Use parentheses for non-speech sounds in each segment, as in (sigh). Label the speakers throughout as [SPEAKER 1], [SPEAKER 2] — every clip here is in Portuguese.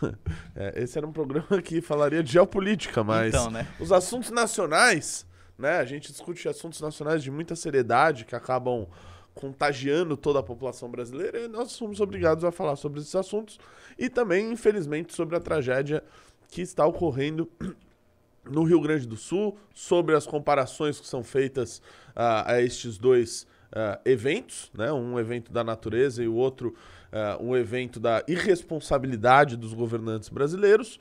[SPEAKER 1] (laughs) É, esse era um programa que falaria de geopolítica, mas
[SPEAKER 2] Então, né?
[SPEAKER 1] os assuntos nacionais, né? A gente discute assuntos nacionais de muita seriedade que acabam contagiando toda a população brasileira e nós somos obrigados a falar sobre esses assuntos e também, infelizmente, sobre a tragédia que está ocorrendo (clears throat) no Rio Grande do Sul, sobre as comparações que são feitas ah, a estes dois ah, eventos, né? Um evento da natureza e o outro ah, um evento da irresponsabilidade dos governantes brasileiros.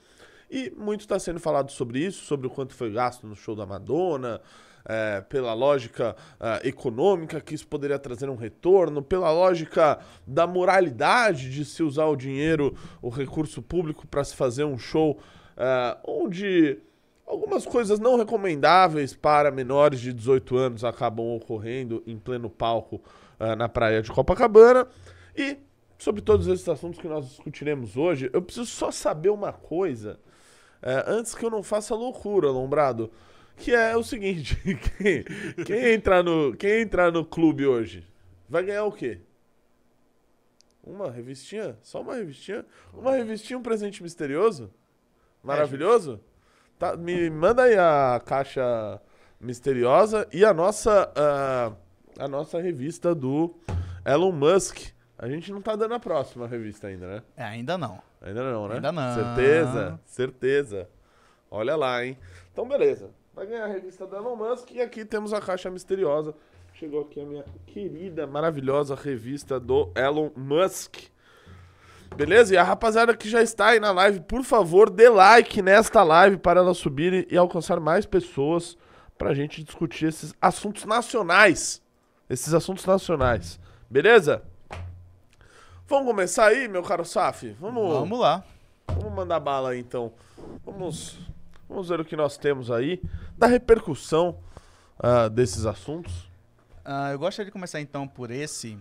[SPEAKER 1] E muito está sendo falado sobre isso, sobre o quanto foi gasto no show da Madonna, eh, pela lógica ah, econômica que isso poderia trazer um retorno, pela lógica da moralidade de se usar o dinheiro, o recurso público para se fazer um show onde algumas coisas não recomendáveis para menores de 18 anos acabam ocorrendo em pleno palco na praia de Copacabana. E sobre todos esses assuntos que nós discutiremos hoje, eu preciso só saber uma coisa é, antes que eu não faça loucura, Lombrado. Que é o seguinte: (laughs) quem, quem, entrar no, quem entrar no clube hoje vai ganhar o quê? Uma revistinha? Só uma revistinha? Uma revistinha, um presente misterioso? Maravilhoso? Tá, me manda aí a caixa misteriosa e a nossa, ah, a nossa revista do Elon Musk. A gente não tá dando a próxima revista ainda, né?
[SPEAKER 2] É, ainda não.
[SPEAKER 1] Ainda não, né?
[SPEAKER 2] Ainda não.
[SPEAKER 1] Certeza, certeza. Olha lá, hein? Então, beleza. Vai ganhar a revista do Elon Musk e aqui temos a caixa misteriosa. Chegou aqui a minha querida, maravilhosa revista do Elon Musk. Beleza? E a rapaziada que já está aí na live, por favor, dê like nesta live para ela subir e alcançar mais pessoas pra gente discutir esses assuntos nacionais. Esses assuntos nacionais. Beleza? Vamos começar aí, meu caro Saf? Vamos,
[SPEAKER 2] Vamos lá.
[SPEAKER 1] Vamos mandar bala aí, então. Vamos, vamos ver o que nós temos aí da repercussão ah, desses assuntos.
[SPEAKER 2] Ah, eu gostaria de começar então por esse.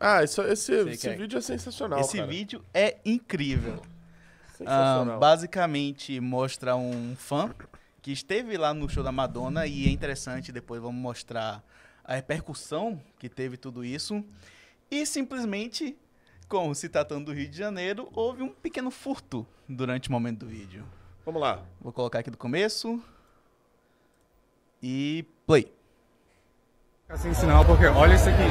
[SPEAKER 1] Ah, isso, esse, esse
[SPEAKER 2] é-
[SPEAKER 1] vídeo é sensacional,
[SPEAKER 2] esse
[SPEAKER 1] cara.
[SPEAKER 2] vídeo é incrível.
[SPEAKER 1] Sensacional.
[SPEAKER 2] basicamente mostra um fã que esteve lá no show da Madonna e é interessante, depois vamos mostrar a repercussão que teve tudo isso. E simplesmente, como se tratando do Rio de Janeiro, houve um pequeno furto durante o momento do vídeo.
[SPEAKER 1] Vamos lá.
[SPEAKER 2] Vou colocar aqui do começo. E play.
[SPEAKER 3] Sem sinal, porque olha isso aqui.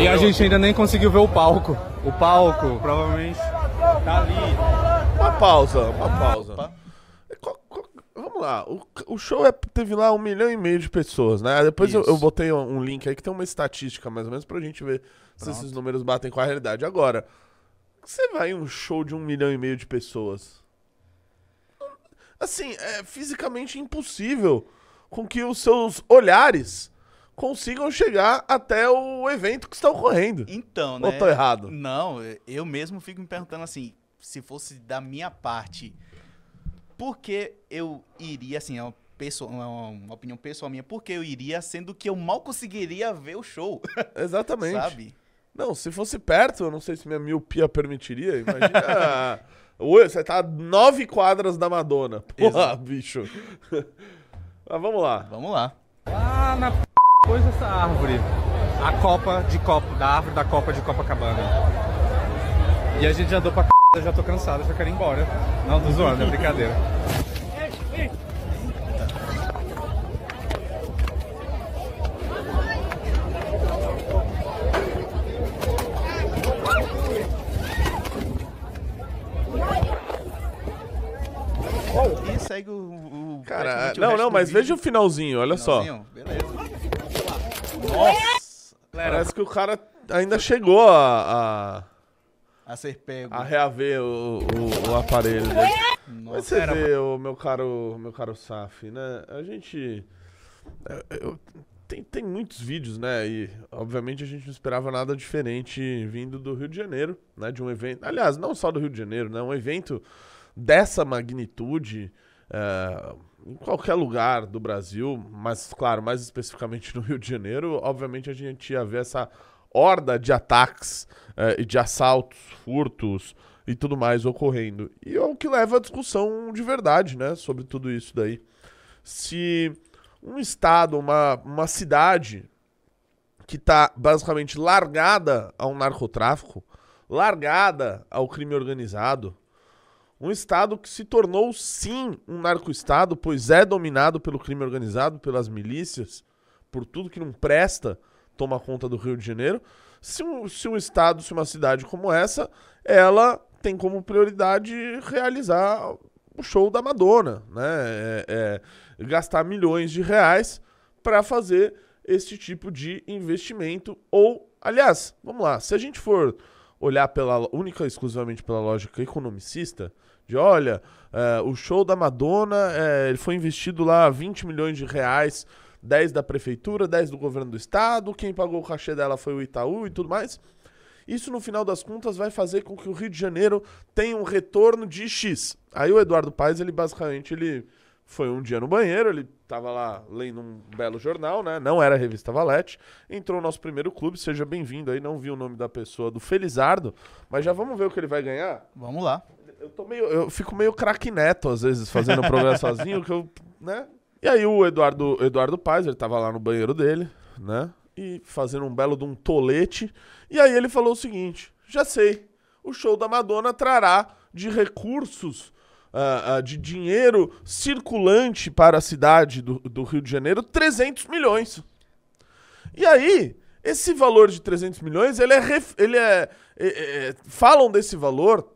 [SPEAKER 3] E a gente ainda nem conseguiu ver o palco. O palco, provavelmente, tá ali.
[SPEAKER 1] Uma pausa, uma pausa. Qual- Vamos lá. O, o show é- teve lá um milhão e meio de pessoas, né? Depois eu, eu botei um, link aí que tem uma estatística, mais ou menos, pra gente ver se
[SPEAKER 2] Pronto.
[SPEAKER 1] esses números batem com a realidade. Agora, você vai em um show de um milhão e meio de pessoas. Assim, é fisicamente impossível com que os seus olhares consigam chegar até o evento que está ocorrendo.
[SPEAKER 2] Então, né?
[SPEAKER 1] Ou tô errado?
[SPEAKER 2] Não, eu mesmo fico me perguntando assim, se fosse da minha parte, por que eu iria, assim, é uma, pessoa, uma- uma opinião pessoal minha, por que eu iria, sendo que eu mal conseguiria ver o show, (laughs)
[SPEAKER 1] Exatamente.
[SPEAKER 2] sabe?
[SPEAKER 1] Não, se fosse perto, eu não sei se minha miopia permitiria. Imagina. (laughs) Oi, você tá a nove quadras da Madonna. Porra,
[SPEAKER 2] Exato.
[SPEAKER 1] bicho. (laughs) Mas vamos lá.
[SPEAKER 2] Vamos lá.
[SPEAKER 3] Lá na p... coisa essa árvore. A copa de copa, da árvore da copa de Copacabana. E a gente já andou pra c... eu já tô cansado, já quero ir embora. Não, tô zoando, é brincadeira.
[SPEAKER 1] Cara, não, não, mas
[SPEAKER 2] vídeo.
[SPEAKER 1] veja o finalzinho, olha só.
[SPEAKER 2] Finalzinho, Beleza.
[SPEAKER 1] Nossa! Parece que o cara ainda chegou a,
[SPEAKER 2] A ser pego.
[SPEAKER 1] a, a reaver o, o, o aparelho dele. Mas
[SPEAKER 2] Nossa,
[SPEAKER 1] você
[SPEAKER 2] era-
[SPEAKER 1] vê, o meu caro, meu caro Saf, né? A gente. é, eu- tem, tem muitos vídeos, né? E obviamente a gente não esperava nada diferente vindo do Rio de Janeiro, né? De um evento. Aliás, não só do Rio de Janeiro, né? Um evento dessa magnitude. é, em qualquer lugar do Brasil, mas claro, mais especificamente no Rio de Janeiro, obviamente a gente ia ver essa horda de ataques eh, e de assaltos, furtos e tudo mais ocorrendo. E é o que leva à discussão de verdade, né, sobre tudo isso daí. Se um estado, uma, uma cidade que está basicamente largada ao narcotráfico, largada ao crime organizado. Um Estado que se tornou, sim, um narco-Estado, pois é dominado pelo crime organizado, pelas milícias, por tudo que não presta, toma conta do Rio de Janeiro. Se um, se um Estado, se uma cidade como essa, ela tem como prioridade realizar o show da Madonna, né? É, é, gastar milhões de reais para fazer esse tipo de investimento. Ou, aliás, vamos lá, se a gente for olhar pela única exclusivamente pela lógica economicista, de olha, é, o show da Madonna, é, ele foi investido lá 20 milhões de reais, 10 da prefeitura, 10 do governo do estado, quem pagou o cachê dela foi o Itaú e tudo mais. Isso, no final das contas, vai fazer com que o Rio de Janeiro tenha um retorno de X. Aí o Eduardo Paes, ele basicamente, ele foi um dia no banheiro, ele tava lá lendo um belo jornal, né? Não era a revista Valete. Entrou no nosso primeiro clube, seja bem-vindo aí. Não vi o nome da pessoa do Felizardo, mas já vamos ver o que ele vai ganhar.
[SPEAKER 2] Vamos lá.
[SPEAKER 1] Eu tô meio. Eu fico meio craque neto, às vezes, fazendo o programa (laughs) sozinho, que eu. né? E aí o Eduardo, Eduardo Paes, ele tava lá no banheiro dele, né? E fazendo um belo de um tolete. E aí ele falou o seguinte: já sei, o show da Madonna trará de recursos uh, uh, de dinheiro circulante para a cidade do, do, Rio de Janeiro 300 milhões. E aí, esse valor de 300 milhões, ele é. Ele é, é, é, falam desse valor,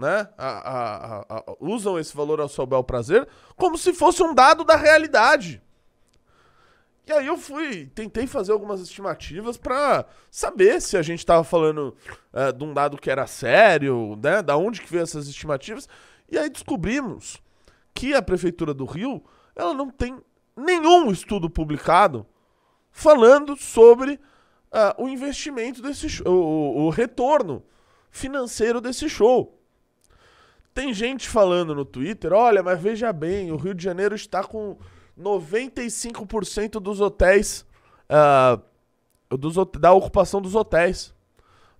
[SPEAKER 1] né? A, a, a, usam esse valor ao seu bel prazer, como se fosse um dado da realidade. E aí eu fui, tentei fazer algumas estimativas para saber se a gente estava falando uh, de um dado que era sério, né? Da onde que veio essas estimativas. E aí descobrimos que a prefeitura do Rio, ela não tem nenhum estudo publicado falando sobre uh, o investimento desse show, o, o retorno financeiro desse show. Tem gente falando no Twitter, olha, mas veja bem, o Rio de Janeiro está com 95% dos hotéis, uh, dos, da ocupação dos hotéis.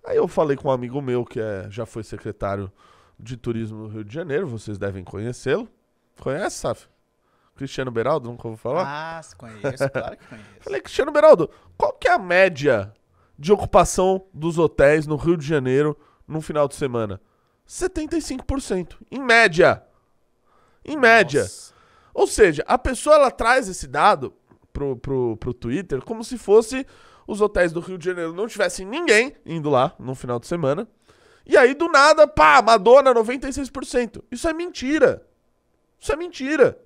[SPEAKER 1] Aí eu falei com um amigo meu que é, já foi secretário de turismo no Rio de Janeiro, vocês devem conhecê-lo. Conhece, Saf? Cristiano Beraldo, nunca vou falar?
[SPEAKER 2] Ah, conheço, claro que conheço. (laughs)
[SPEAKER 1] Falei, Cristiano Beraldo, qual que é a média de ocupação dos hotéis no Rio de Janeiro no final de semana? 75%. Em média. Em média. Nossa. Ou seja, a pessoa ela traz esse dado pro, pro, pro Twitter como se fosse os hotéis do Rio de Janeiro não tivessem ninguém indo lá no final de semana. E aí, do nada, pá, Madonna, 96%. Isso é mentira. Isso é mentira.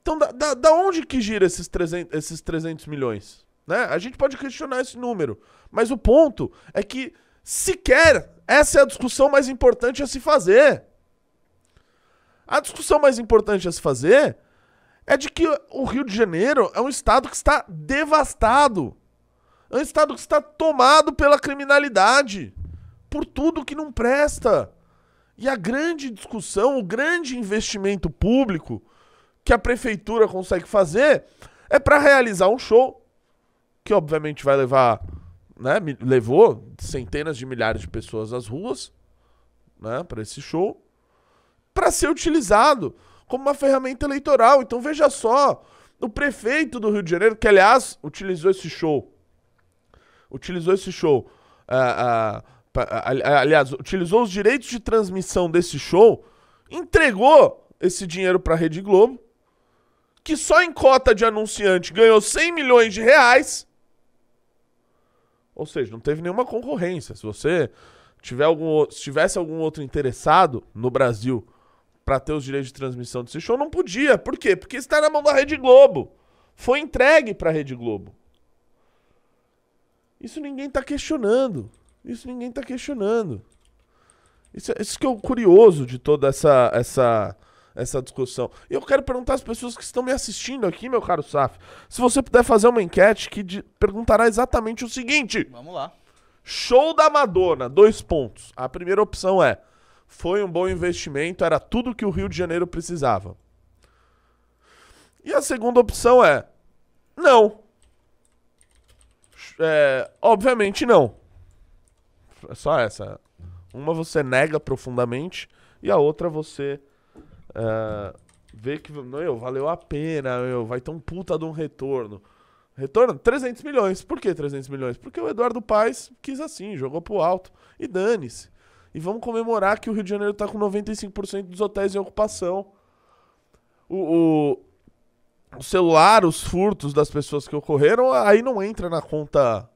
[SPEAKER 1] Então, da, da, da onde que gira esses 300, esses 300 milhões? Né? A gente pode questionar esse número. Mas o ponto é que, sequer, essa é a discussão mais importante a se fazer. A discussão mais importante a se fazer é de que o Rio de Janeiro é um estado que está devastado. É um estado que está tomado pela criminalidade por tudo que não presta. E a grande discussão, o grande investimento público que a prefeitura consegue fazer é para realizar um show que obviamente vai levar, né, levou centenas de milhares de pessoas às ruas, né, para esse show, para ser utilizado como uma ferramenta eleitoral. Então veja só, o prefeito do Rio de Janeiro, que aliás utilizou esse show, utilizou esse show uh, uh, aliás, utilizou os direitos de transmissão desse show, entregou esse dinheiro para a Rede Globo, que só em cota de anunciante ganhou 100 milhões de reais. Ou seja, não teve nenhuma concorrência. Se você tiver algum, se tivesse algum outro interessado no Brasil para ter os direitos de transmissão desse show, não podia. Por quê? Porque está na mão da Rede Globo. Foi entregue para a Rede Globo. Isso ninguém está questionando. Isso ninguém está questionando. Isso, isso que é o curioso de toda essa, essa, essa discussão. E eu quero perguntar às pessoas que estão me assistindo aqui, meu caro Saf, se você puder fazer uma enquete que de, perguntará exatamente o seguinte.
[SPEAKER 2] Vamos lá.
[SPEAKER 1] Show da Madonna, dois pontos. A primeira opção é: foi um bom investimento, era tudo que o Rio de Janeiro precisava. E a segunda opção é: não. É, obviamente não. É só essa. Uma você nega profundamente e a outra você uh, vê que meu, valeu a pena, meu, vai ter um puta de um retorno. Retorno? 300 milhões. Por que 300 milhões? Porque o Eduardo Paes quis assim, jogou pro alto. E dane-se. E vamos comemorar que o Rio de Janeiro tá com 95% dos hotéis em ocupação. O, o, o celular, os furtos das pessoas que ocorreram, aí não entra na conta,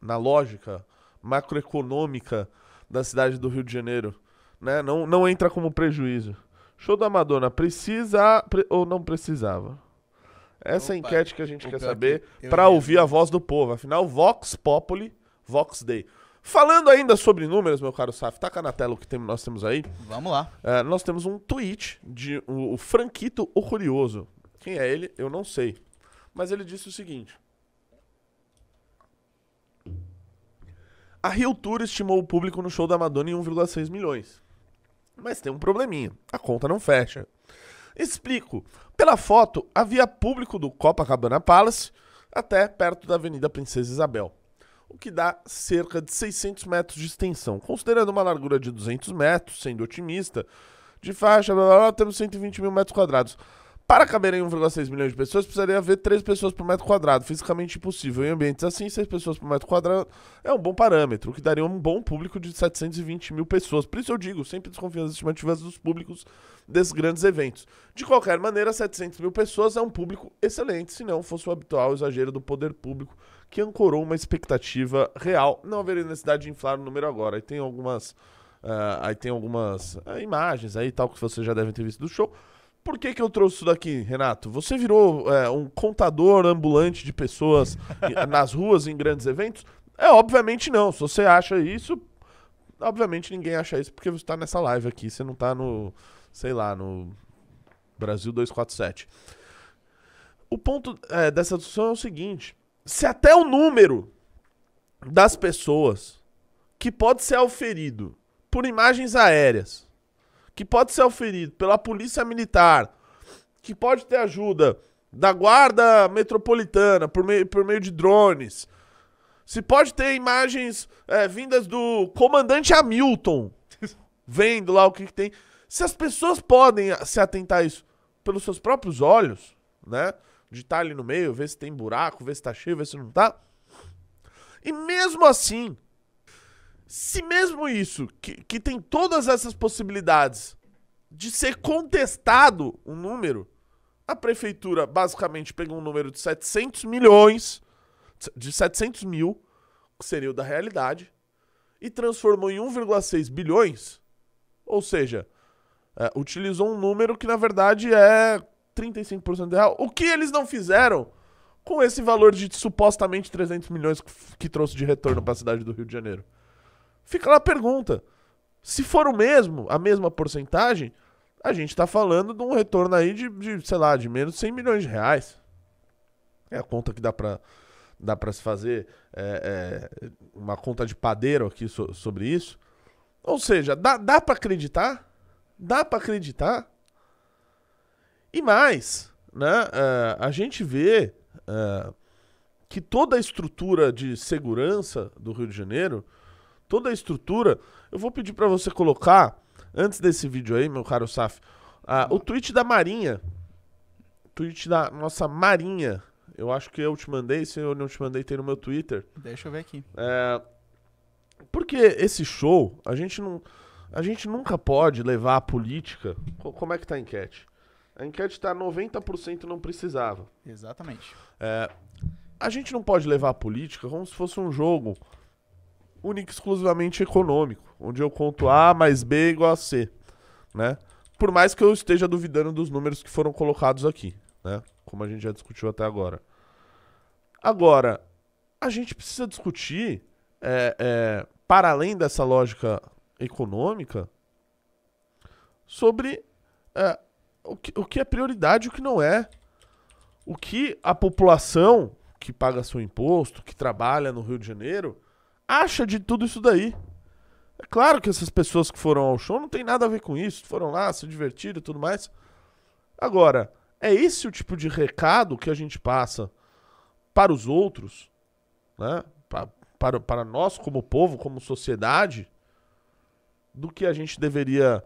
[SPEAKER 1] na lógica macroeconômica da cidade do Rio de Janeiro. Né? Não, não entra como prejuízo. Show da Madonna, precisa pre- ou não precisava? Essa é a
[SPEAKER 2] Opa,
[SPEAKER 1] enquete que a gente quer saber
[SPEAKER 2] que
[SPEAKER 1] para
[SPEAKER 2] vi
[SPEAKER 1] ouvir a voz do povo. Afinal, Vox Populi, Vox Day. Falando ainda sobre números, meu caro Saf, taca na tela o que tem- nós temos aí.
[SPEAKER 2] Vamos lá.
[SPEAKER 1] É, nós temos um tweet de o, o Franquito o Curioso. Quem é ele? Eu não sei. Mas ele disse o seguinte: A Rio Tour estimou o público no show da Madonna em 1,6 milhões. Mas tem um probleminha. A conta não fecha. Explico. Pela foto, havia público do Copacabana Palace até perto da Avenida Princesa Isabel, o que dá cerca de 600 metros de extensão. Considerando uma largura de 200 metros, sendo otimista, de faixa, blá, blá, blá, temos 120 mil metros quadrados. Para caber em 1,6 milhões de pessoas, precisaria haver 3 pessoas por metro quadrado, fisicamente impossível. Em ambientes assim, 6 pessoas por metro quadrado é um bom parâmetro, o que daria um bom público de 720 mil pessoas. Por isso eu digo, sempre desconfio das estimativas dos públicos desses grandes eventos. De qualquer maneira, 700 mil pessoas é um público excelente, se não fosse o habitual exagero do poder público que ancorou uma expectativa real. Não haveria necessidade de inflar o número agora. Aí tem algumas, ah, aí tem algumas ah, imagens aí tal que você já deve ter visto do show. Por que, que eu trouxe isso daqui, Renato? Você virou é, um contador ambulante de pessoas (laughs) nas ruas em grandes eventos? É, obviamente não. Se você acha isso, obviamente ninguém acha isso porque você tá nessa live aqui. Você não tá no, sei lá, no Brasil 247. O ponto é, dessa discussão é o seguinte: se até o número das pessoas que pode ser auferido por imagens aéreas, que pode ser auferido pela polícia militar, que pode ter ajuda da guarda metropolitana por meio, por meio de drones, se pode ter imagens é, vindas do comandante Hamilton, (laughs) vendo lá o que, que tem. Se as pessoas podem se atentar a isso pelos seus próprios olhos, né? De estar ali no meio, ver se tem buraco, ver se tá cheio, ver se não tá. E mesmo assim, se mesmo isso, que, que tem todas essas possibilidades de ser contestado um número, a prefeitura basicamente pegou um número de 700 milhões, de 700 mil, que seria o da realidade, e transformou em 1,6 bilhões, ou seja, é, utilizou um número que na verdade é 35% real. O que eles não fizeram com esse valor de supostamente 300 milhões que, que trouxe de retorno para a cidade do Rio de Janeiro? Fica lá a pergunta. Se for o mesmo, a mesma porcentagem, a gente tá falando de um retorno aí de, de, sei lá, de menos de 100 milhões de reais. É a conta que dá pra, dá pra se fazer, é, é, uma conta de padeiro aqui so- sobre isso. Ou seja, dá, dá para acreditar? Dá pra acreditar? E mais, né, é, a gente vê é, que toda a estrutura de segurança do Rio de Janeiro, toda a estrutura, eu vou pedir pra você colocar, antes desse vídeo aí, meu caro Saf, ah, o tweet da Marinha. Tweet da nossa Marinha. Eu acho que eu te mandei, se eu não te mandei, tem no meu Twitter.
[SPEAKER 2] Deixa eu ver aqui.
[SPEAKER 1] É, porque esse show, a gente não. A gente nunca pode levar a política. Co- Como é que tá a enquete? A enquete tá 90% não precisava.
[SPEAKER 2] Exatamente.
[SPEAKER 1] É, a gente não pode levar a política como se fosse um jogo único exclusivamente econômico, onde eu conto A mais B igual a C, né? Por mais que eu esteja duvidando dos números que foram colocados aqui, né? Como a gente já discutiu até agora. Agora, a gente precisa discutir, é, é, para além dessa lógica econômica, sobre é, o, que, o que é prioridade e o que não é o que a população que paga seu imposto, que trabalha no Rio de Janeiro, acha de tudo isso daí. É claro que essas pessoas que foram ao show não tem nada a ver com isso, foram lá, se divertiram e tudo mais. Agora, é esse o tipo de recado que a gente passa para os outros, né? Pa- Para, para nós como povo, como sociedade, do que a gente deveria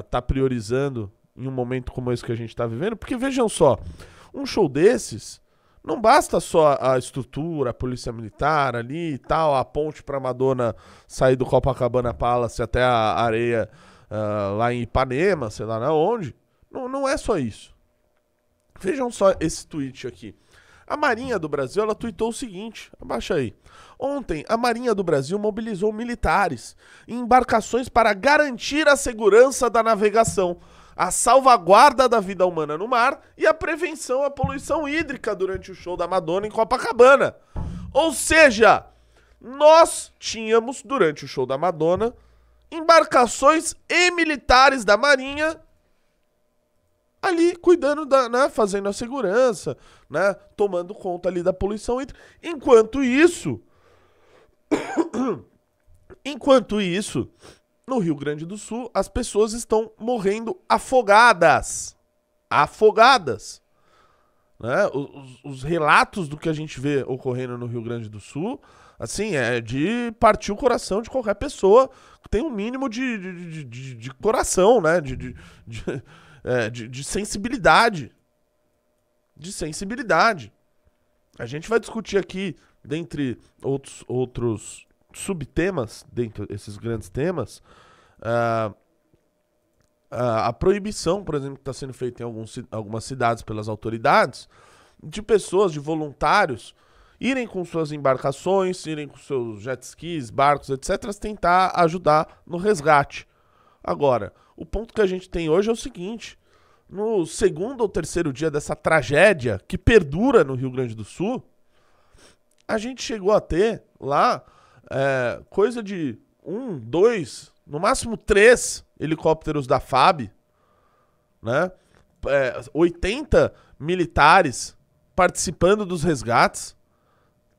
[SPEAKER 1] estar priorizando em um momento como esse que a gente está vivendo? Porque vejam só, um show desses, Não basta só a estrutura, a polícia militar ali e tal, a ponte pra Madonna sair do Copacabana Palace até a areia ah, lá em Ipanema, sei lá na onde. Não, não é só isso. Vejam só esse tweet aqui. A Marinha do Brasil, ela tweetou o seguinte, abaixa aí. Ontem, a Marinha do Brasil mobilizou militares em embarcações para garantir a segurança da navegação, a salvaguarda da vida humana no mar e a prevenção à poluição hídrica durante o show da Madonna em Copacabana. Ou seja, nós tínhamos, durante o show da Madonna, embarcações e militares da Marinha ali cuidando da, né, fazendo a segurança, né, tomando conta ali da poluição hídrica. Enquanto isso, (coughs) enquanto isso, no Rio Grande do Sul, as pessoas estão morrendo afogadas. Afogadas. Né? Os, os relatos do que a gente vê ocorrendo no Rio Grande do Sul, assim, é de partir o coração de qualquer pessoa que tem um mínimo de, de, de, de- coração, né? De, de, de, é, de- de sensibilidade. De sensibilidade. A gente vai discutir aqui, dentre outros, outros subtemas, dentro desses grandes temas, ah, a proibição, por exemplo, que está sendo feita em alguns algumas cidades pelas autoridades, de pessoas, de voluntários, irem com suas embarcações, irem com seus jet skis, barcos, etc., tentar ajudar no resgate. Agora, o ponto que a gente tem hoje é o seguinte: no segundo ou terceiro dia dessa tragédia que perdura no Rio Grande do Sul, a gente chegou a ter lá é, coisa de um, dois, no máximo três helicópteros da FAB, né? É, 80 militares participando dos resgates,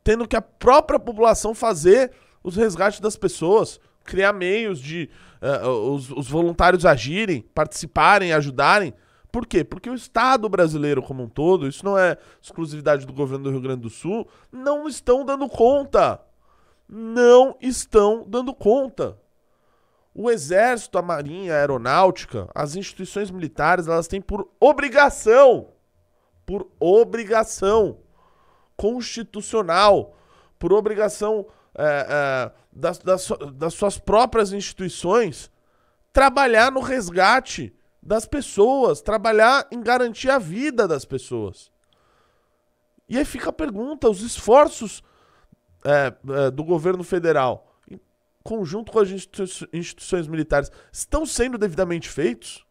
[SPEAKER 1] tendo que a própria população fazer os resgates das pessoas, criar meios de eh, os, os voluntários agirem, participarem, ajudarem. Por quê? Porque o Estado brasileiro como um todo, isso não é exclusividade do governo do Rio Grande do Sul, não estão dando conta. Não estão dando conta. O Exército, a Marinha, a Aeronáutica, as instituições militares, elas têm por obrigação, por obrigação constitucional, por obrigação é, é, das, das, das suas próprias instituições, trabalhar no resgate das pessoas, trabalhar em garantir a vida das pessoas. E aí fica a pergunta: os esforços é, é, do governo federal, em conjunto com as institui- instituições militares, estão sendo devidamente feitos?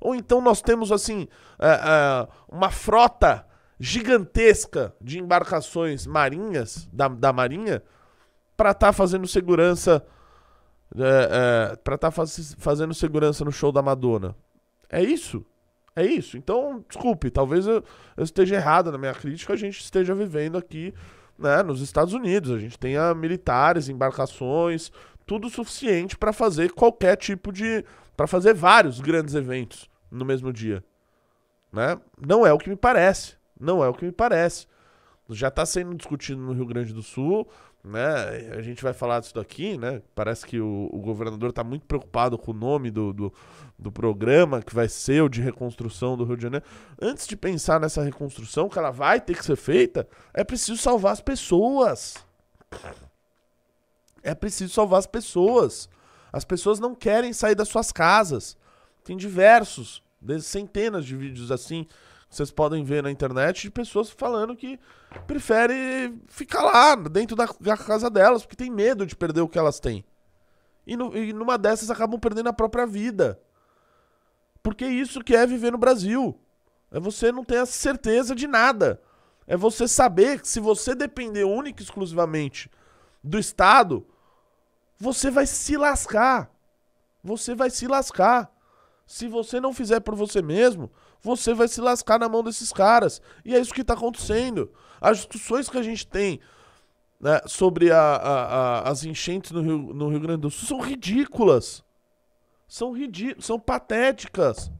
[SPEAKER 1] Ou então nós temos, assim, é, é, uma frota gigantesca de embarcações marinhas, da, da Marinha, para estar fazendo segurança. É, é, para estar fazendo segurança no show da Madonna. É isso? É isso? Então, desculpe, talvez eu, eu esteja errado na minha crítica, a gente esteja vivendo aqui né, nos Estados Unidos. A gente tenha militares, embarcações, tudo suficiente para fazer qualquer tipo de. para fazer vários grandes eventos no mesmo dia. Né? Não é o que me parece. Não é o que me parece. Já está sendo discutido no Rio Grande do Sul, né? A gente vai falar disso daqui, né? Parece que o, o governador está muito preocupado com o nome do, do, do programa, que vai ser o de reconstrução do Rio de Janeiro. Antes de pensar nessa reconstrução, que ela vai ter que ser feita, é preciso salvar as pessoas. É preciso salvar as pessoas. As pessoas não querem sair das suas casas. Tem diversos, centenas de vídeos assim, que vocês podem ver na internet, de pessoas falando que prefere ficar lá, dentro da, da casa delas, porque tem medo de perder o que elas têm. E, no- e numa dessas acabam perdendo a própria vida. Porque isso que é viver no Brasil. É você não ter a certeza de nada. É você saber que se você depender única e exclusivamente do Estado, você vai se lascar. Você vai se lascar. Se você não fizer por você mesmo, você vai se lascar na mão desses caras. E é isso que está acontecendo. As discussões que a gente tem né, sobre a- a- a- as enchentes no Rio, no Rio Grande do Sul são ridículas. São ridículas, são patéticas.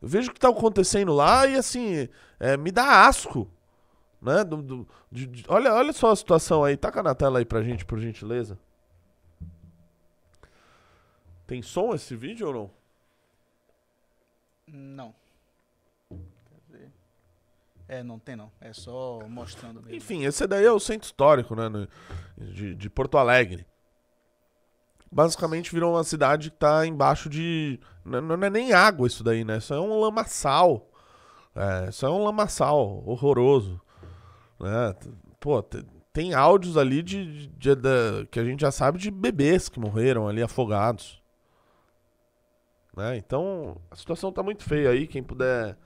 [SPEAKER 1] Eu vejo o que está acontecendo lá e assim, é, me dá asco. Né? Do- do- de- de- olha, olha só a situação aí. Taca na tela aí pra gente, por gentileza. Tem som esse vídeo ou não?
[SPEAKER 2] Não. É, não tem não. É só mostrando mesmo.
[SPEAKER 1] Enfim, esse daí é o centro histórico, né? de, de Porto Alegre. Basicamente virou uma cidade que tá embaixo de. Não, não é nem água isso daí, né? Isso é um lamaçal. É, isso é um lamaçal horroroso. Né? Pô, te- tem áudios ali de, de- de- que a gente já sabe de bebês que morreram ali afogados. Né? Então, a situação tá muito feia aí. Quem puder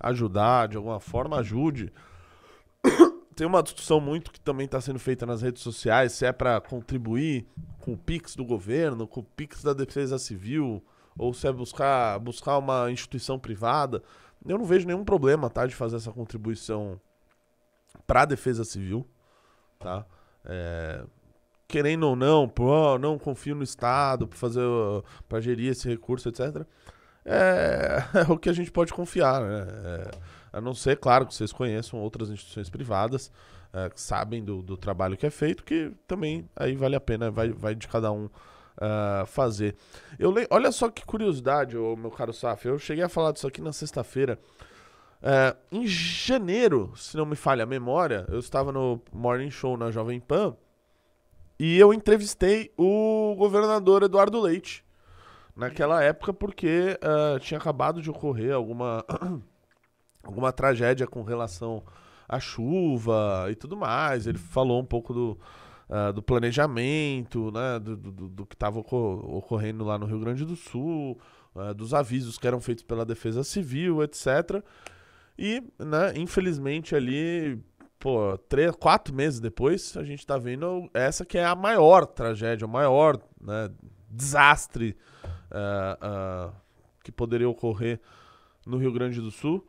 [SPEAKER 1] ajudar de alguma forma, ajude. Tem uma discussão muito que também está sendo feita nas redes sociais, se é para contribuir com o Pix do governo, com o Pix da Defesa Civil, ou se é buscar, buscar uma instituição privada. Eu não vejo nenhum problema, tá, de fazer essa contribuição para a Defesa Civil, tá? É, querendo ou não, pô, não confio no Estado para fazer, para gerir esse recurso, etc. É, (laughs) é o que a gente pode confiar, né? É, a não ser, claro, que vocês conheçam outras instituições privadas é, que sabem do, do trabalho que é feito, que também aí vale a pena, vai, vai de cada um ah, fazer. Eu le... Olha só que curiosidade, ô, meu caro Saf, eu cheguei a falar disso aqui na sexta-feira. É, em janeiro, se não me falha a memória, eu estava no Morning Show na Jovem Pan e eu entrevistei o governador Eduardo Leite naquela época porque tinha acabado de ocorrer alguma alguma tragédia com relação à chuva e tudo mais. Ele falou um pouco do, ah, do planejamento, né, do, do- do- que estava ocorrendo lá no Rio Grande do Sul, ah, dos avisos que eram feitos pela Defesa Civil, etc. E, né, infelizmente ali, pô, três, quatro meses depois, a gente tá vendo essa que é a maior tragédia, o maior né, desastre ah, que poderia ocorrer no Rio Grande do Sul,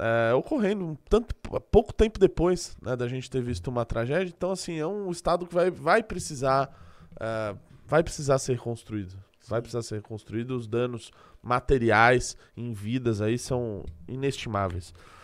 [SPEAKER 1] é, ocorrendo um tanto, pouco tempo depois né, da gente ter visto uma tragédia. Então, assim, é um estado que vai, vai precisar é, vai precisar ser reconstruído. Vai precisar ser reconstruído. Os danos materiais em vidas aí são inestimáveis.